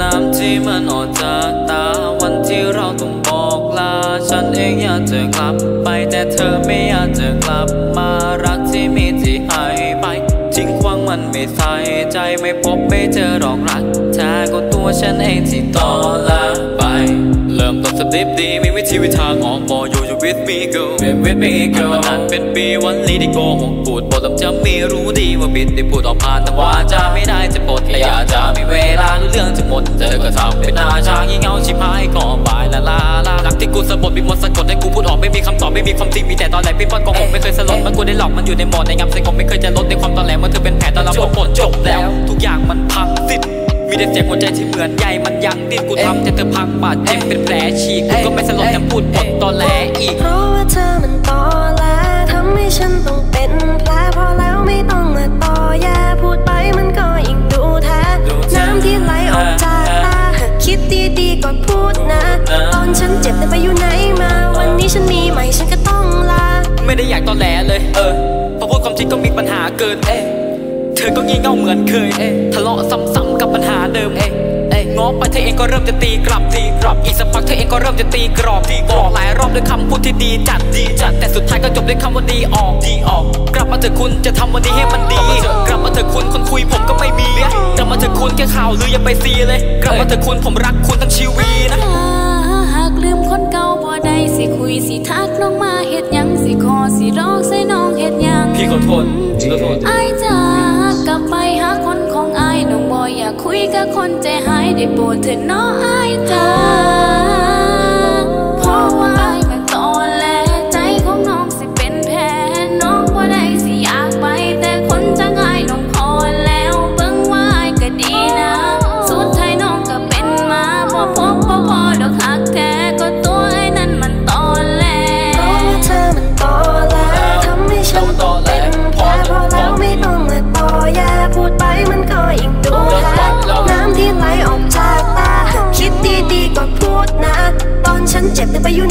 น้ำที่มันออกจากตาวันที่เราต้องบอกลา ฉันเองอยากจะกลับไปแต่เธอไม่อยากจะกลับมารักที่มีที่หายไปทิ้งควางมันไม่ใส่ใจไม่พบไม่เจอหรอกรักแท้ก็ตัวฉันเองที่ต่อละ ไปเริ่มต้นสเต็ปดีมีวิธีวิทางออกบออยู่อยู่ with me girl with me girl มานานเป็นปีวันนี้ที่โกหกพูดบทจำไม่รู้ดีว่าผิดได้พูดออกผ่านแต่ว่าจะไม่ได้จะบทแค่อยากจะมีเวลาเรื่องจะหมดเธอก็ทำเป็นหน้าชายิ่เอาชิบหายก็บายละลาลารักที่กูสะบดมีมนสะกดให้กูพูดออกไม่มีคำตอบไม่มีความจริงมีแต่ตอนแรกพี่ป้อนโกหกไม่เคยสลดมันกูได้หลอกมันอยู่ในหมอดในงำสงบไม่เคยจะลดในความตอนแรกมันเธอเป็นแผลตอนเราหมดจบแล้ว ทุกอย่างมันพังสิ้น มีแต่เสียงหัวใจที่เหมือนใยมันยังดิ้นกูทำแต่เธอพังบาดเจ็บเป็นแผลฉีกกูก็ไม่สลดแต่พูดบทตอนแหลอีกเพราะว่าเธอมันตอแหลทำให้ฉันต้องเป็นแผลพอแล้วไม่ต้องมาต่อแย่พูดไปมันก็ยิ่งดูแท้ดูแท้น้ำที่ไหลออกจากตาหากคิดดีๆก่อนพูดนะ ตอนฉันเจ็บแต่ไปอยู่ไหนมา วันนี้ฉันมีใหม่ฉันก็ต้องลาไม่ได้อยากตอนแหลเลย เออพอพูดความจริงก็มีปัญหาเกินเอ๊ะเธอก็งี่เง่าเหมือนเคยเอ๊ะทะเลาะซ้ำ เธอเองก็เริ่มจะตีกลับตีกลับอีกสักพักเธอเองก็เริ่มจะตีกรอบตีบอกหลายรอบด้วยคำพูดที่ดีจัดดีจัดแต่สุดท้ายก็จบด้วยคำว่าดีออกดีออก กลับมาเถอะคุณจะทำวันนี้ให้มันดี กลับมาเถอะคุณคนคุยผมก็ไม่มีกลับมาเถอะคุณแค่ข่าวหรืออย่าไปซีเลย กลับมาเถอะคุณผมรักคุณทั้งชีวิตนะหากลืมคนเก่าบ่ได้สิคุยสิทักน้องมาเฮ็ดหยังสิขอสิร้องใส่น้องเฮ็ดหยังพี่ขอโทษพี่ขอโทษอายจากกลับไปหาคนของอายน้องบ่อยากคุยกับคนใจหาย ได้โปรดเถิดน้องอายจ้าเตอน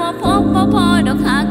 บ่พบพ่พอดอกหัก